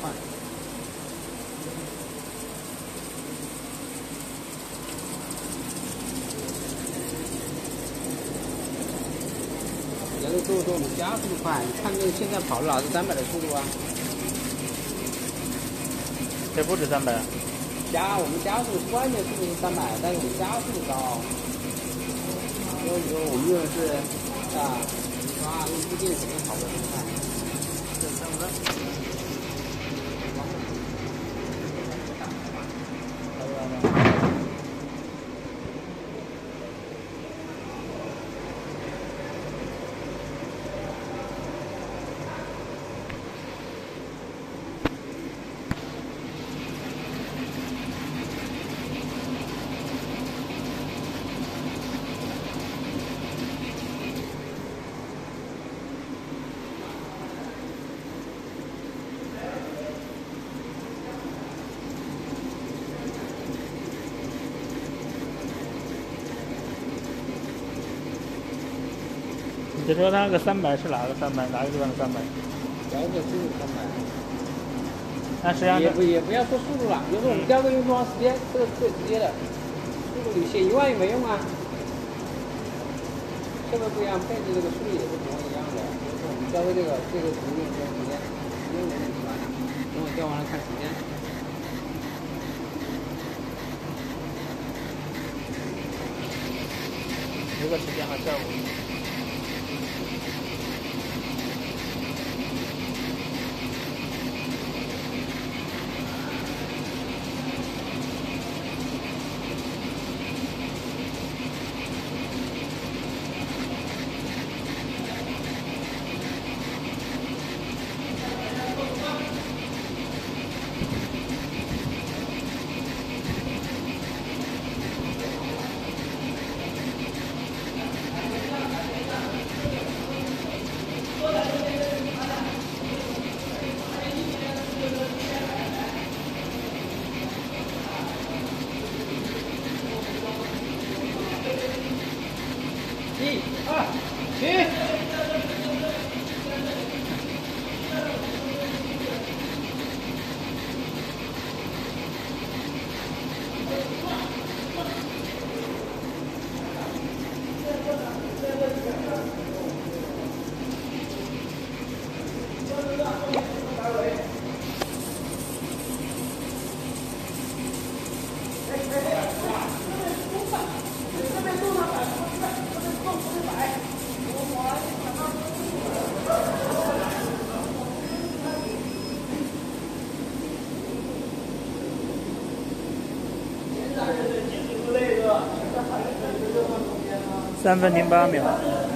快。这个速度我们加速快，你看这个现在跑了哪是三百的速度啊？这不止三百。加我们加速外面速度是三百，但是我们加速高。所以说我们用的是啊，啊，用固定时间跑的很快。这三五你说那个三百是哪个三百？哪个地方的三百？调个速度三百。那实际上也不也不要说速度了，就是我们调个用多长时间，这个是最直接的。速度你写一万也没用啊。设备不一样，配置这个速度也是不一样的。比如说我们调个这个这个图用多长时间，不用的问题吧？等我调完了看时间。一个时间和效果。一、二、起！ 三分零八秒。